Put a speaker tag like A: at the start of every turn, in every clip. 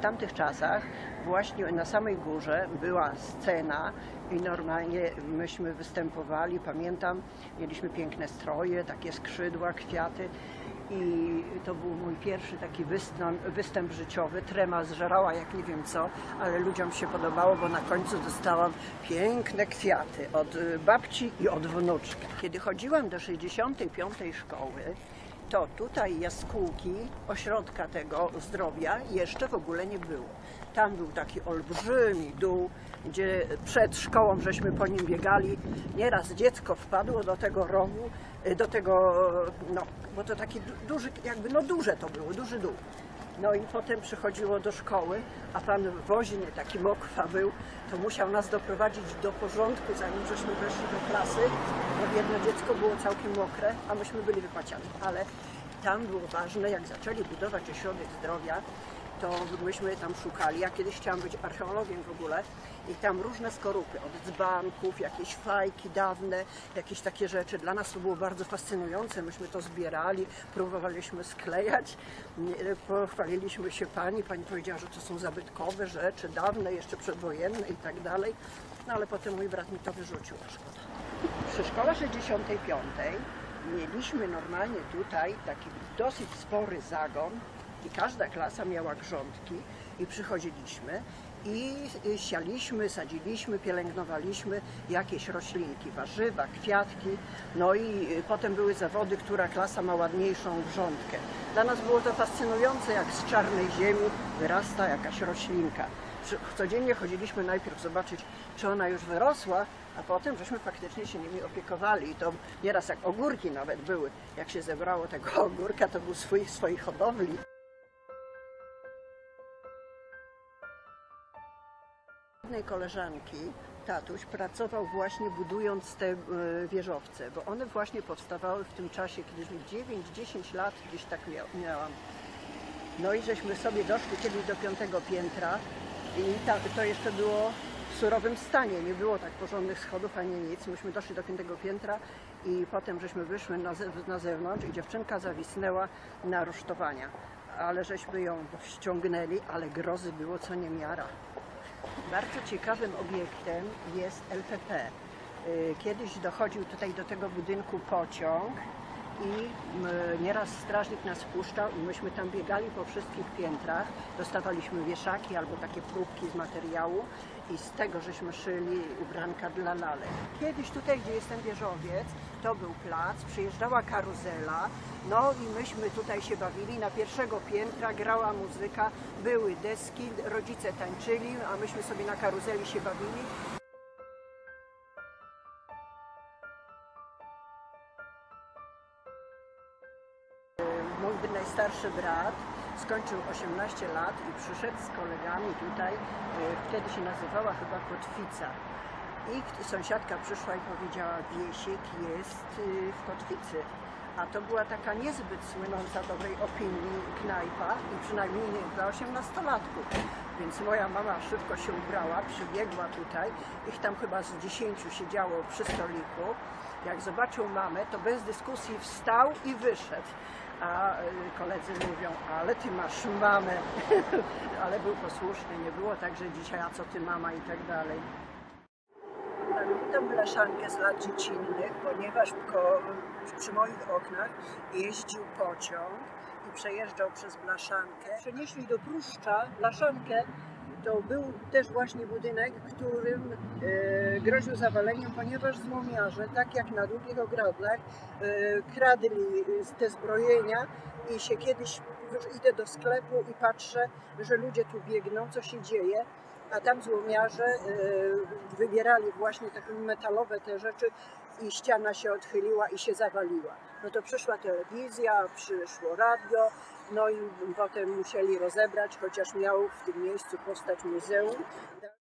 A: W tamtych czasach właśnie na samej górze była scena i normalnie myśmy występowali. Pamiętam, mieliśmy piękne stroje, takie skrzydła, kwiaty. I to był mój pierwszy taki występ, występ życiowy. Trema zżerała jak nie wiem co, ale ludziom się podobało, bo na końcu dostałam piękne kwiaty od babci i od wnuczka. Kiedy chodziłam do 65 szkoły, to tutaj jaskółki, ośrodka tego zdrowia jeszcze w ogóle nie było. Tam był taki olbrzymi dół, gdzie przed szkołą żeśmy po nim biegali. Nieraz dziecko wpadło do tego rowu, y, do tego, no, bo to taki du- duży, jakby, no duże to było, duży dół. No i potem przychodziło do szkoły, a pan woźny, taki mokwa był, to musiał nas doprowadzić do porządku, zanim żeśmy weszli do klasy, bo jedno dziecko było całkiem mokre, a myśmy byli wypaciani. Ale tam było ważne, jak zaczęli budować ośrodek zdrowia, to myśmy tam szukali. Ja kiedyś chciałam być archeologiem w ogóle i tam różne skorupy, od dzbanków, jakieś fajki dawne, jakieś takie rzeczy. Dla nas to było bardzo fascynujące. Myśmy to zbierali, próbowaliśmy sklejać. Pochwaliliśmy się pani. Pani powiedziała, że to są zabytkowe rzeczy, dawne, jeszcze przedwojenne i tak dalej. No ale potem mój brat mi to wyrzucił, szkoda. Przy szkole 65 mieliśmy normalnie tutaj taki dosyć spory zagon i każda klasa miała grządki i przychodziliśmy i y, sialiśmy, sadziliśmy, pielęgnowaliśmy jakieś roślinki, warzywa, kwiatki. No i y, potem były zawody, która klasa ma ładniejszą grządkę. Dla nas było to fascynujące, jak z czarnej ziemi wyrasta jakaś roślinka. Codziennie chodziliśmy najpierw zobaczyć, czy ona już wyrosła, a potem żeśmy faktycznie się nimi opiekowali. I to nieraz jak ogórki nawet były. Jak się zebrało tego ogórka, to był swój, swojej hodowli. Jednej koleżanki tatuś pracował właśnie budując te e, wieżowce, bo one właśnie powstawały w tym czasie, kiedyś mi 9-10 lat gdzieś tak mia- miałam. No i żeśmy sobie doszli kiedyś do piątego piętra i ta, to jeszcze było w surowym stanie, nie było tak porządnych schodów ani nic. Myśmy doszli do piątego piętra i potem żeśmy wyszły na, ze, na zewnątrz i dziewczynka zawisnęła na rusztowania. Ale żeśmy ją ściągnęli, ale grozy było co niemiara. Bardzo ciekawym obiektem jest LPP. Y, Kiedyś dochodził tutaj do tego budynku pociąg i nieraz strażnik nas puszczał i myśmy tam biegali po wszystkich piętrach. Dostawaliśmy wieszaki albo takie próbki z materiału i z tego żeśmy szyli ubranka dla lalek. Kiedyś tutaj, gdzie jest ten wieżowiec, to był plac, przyjeżdżała karuzela, no i myśmy tutaj się bawili. Na pierwszego piętra grała muzyka, były deski, rodzice tańczyli, a myśmy sobie na karuzeli się bawili. Mój najstarszy brat skończył 18 lat i przyszedł z kolegami tutaj, y, wtedy się nazywała chyba Kotwica. I sąsiadka przyszła i powiedziała, Wiesiek jest y, w Kotwicy. A to była taka niezbyt słynąca dobrej opinii knajpa i przynajmniej nie dla 18-latków. Więc moja mama szybko się ubrała, przybiegła tutaj. Ich tam chyba z 10 siedziało przy stoliku. Jak zobaczył mamę, to bez dyskusji wstał i wyszedł. A y, koledzy mówią, ale ty masz mamę. ale był posłuszny, nie było tak, że dzisiaj, a co ty mama i tak dalej. Pamiętam blaszankę z lat dziecinnych, ponieważ ko, przy moich oknach jeździł pociąg i przejeżdżał przez blaszankę. Przenieśli do Pruszcza blaszankę. To był też właśnie budynek, którym e, groził zawaleniem, ponieważ złomiarze, tak jak na długich ogrodach, e, kradli e, te zbrojenia i się kiedyś już idę do sklepu i patrzę, że ludzie tu biegną, co się dzieje a tam złomiarze y, wybierali właśnie takie metalowe te rzeczy i ściana się odchyliła i się zawaliła. No to przyszła telewizja, przyszło radio, no i potem musieli rozebrać, chociaż miał w tym miejscu powstać muzeum.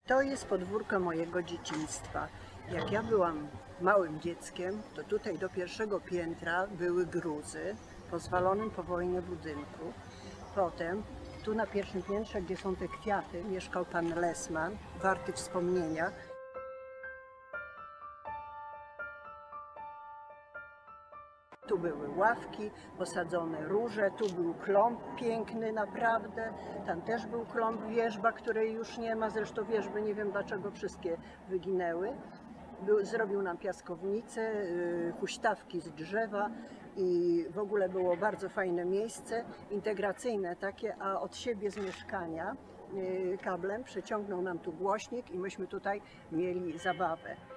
A: To jest podwórko mojego dzieciństwa. Jak ja byłam małym dzieckiem, to tutaj do pierwszego piętra były gruzy po zwalonym po wojnie budynku. Potem tu na pierwszym piętrze, gdzie są te kwiaty, mieszkał pan Lesman, warty wspomnienia. Tu były ławki, posadzone róże, tu był klomb piękny naprawdę, tam też był klomb wierzba, której już nie ma, zresztą wierzby nie wiem dlaczego wszystkie wyginęły. Był, zrobił nam piaskownicę, yy, huśtawki z drzewa i w ogóle było bardzo fajne miejsce, integracyjne takie, a od siebie z mieszkania yy, kablem przeciągnął nam tu głośnik i myśmy tutaj mieli zabawę.